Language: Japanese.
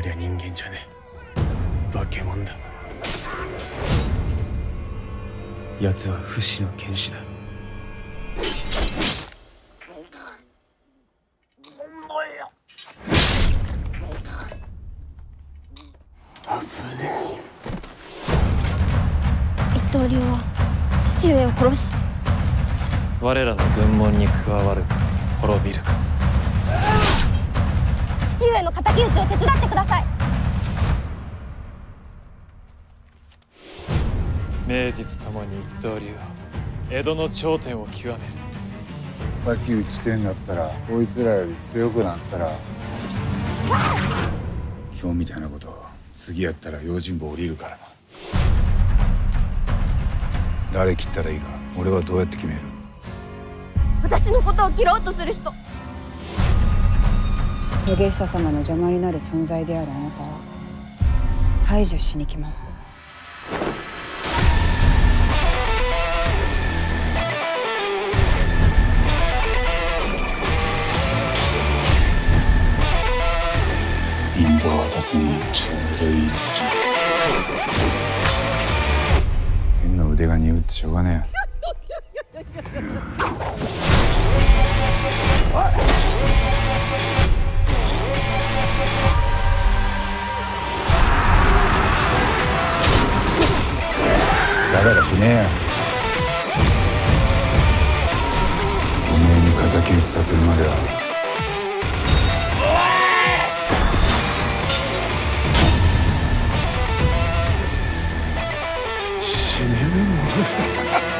ありゃ人間じゃね。え化け物だ。奴は不死の剣士だ。一刀流は父上を殺し我らの軍門に加わるか滅びるか。父上の敵討ちを手伝ってください。名実ともに一刀流。は江戸の頂点を極める。敵討ちてんだったらこいつらより強くなったら今日みたいなこと次やったら用心棒降りるからな。誰切ったらいいか俺はどうやって決める？私のことを切ろうとする人ゲ久様の邪魔になる存在であるあなたは排除しに来ました。インドを渡すにちょうどいい。天の腕が鈍ってしょうがねえ。だしね。おめえに敵討ちさせるまでは。死ねねえものだ。